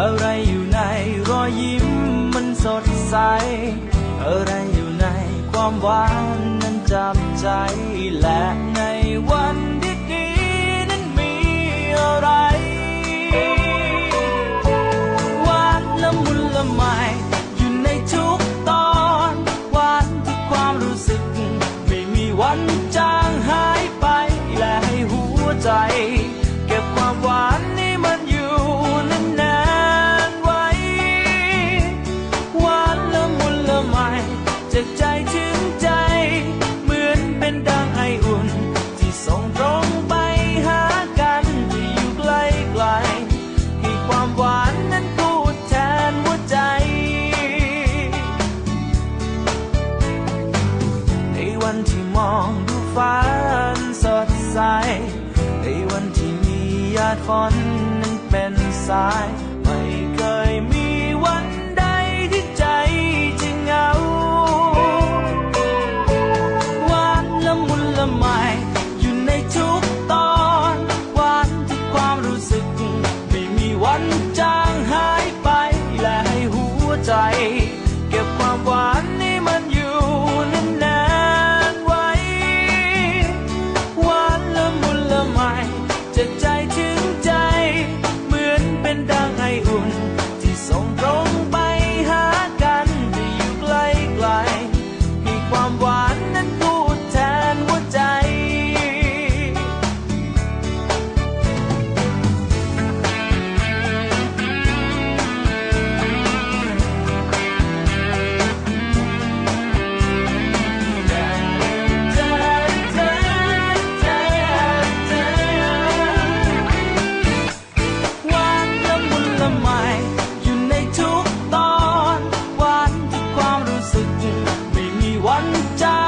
อะไรอยู่ในรอยยิ้มมันสดใส อะไรอยู่ในความหวานนั้นจับใจ และในวันที่ดีนั้นมีอะไร หวานละมุนละไมอยู่ในทุกตอน หวานทุกความรู้สึก ไม่มีวันจางหายไป และให้หัวใจ องดูฟ้าอันสดใส ในวันที่มีหยาดฝนนั้นเป็นสาย จากใจ วันใจ